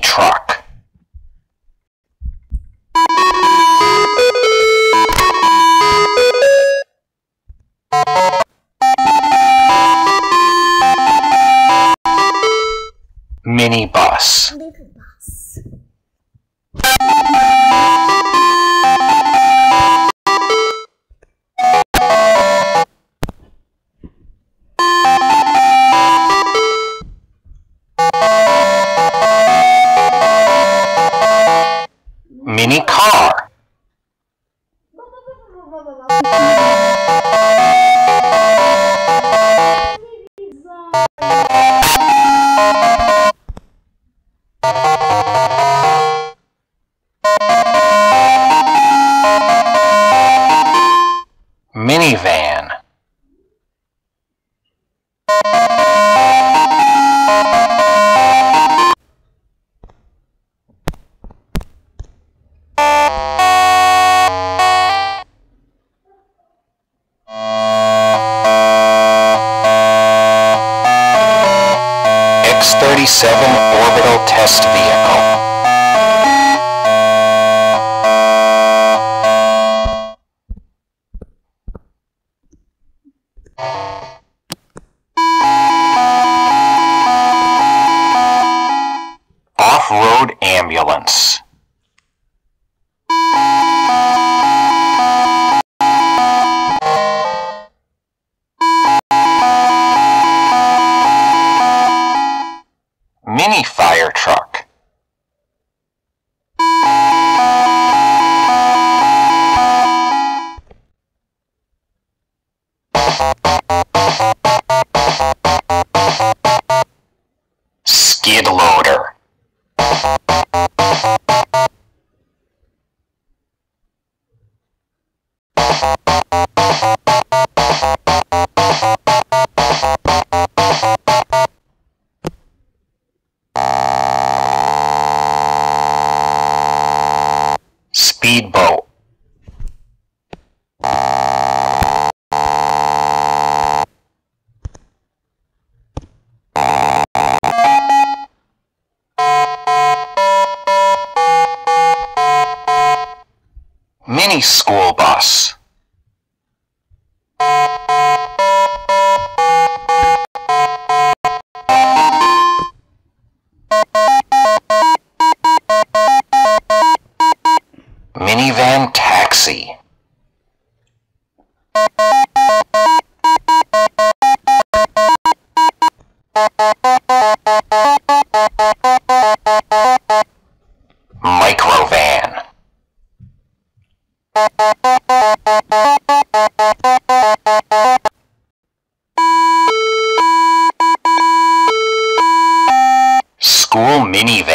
truck. Minibus. Minibus. Car. X-37 Orbital Test Vehicle. Off-road ambulance. Skid loader. Speedboat. Mini school bus. Minivan taxi. Minivan.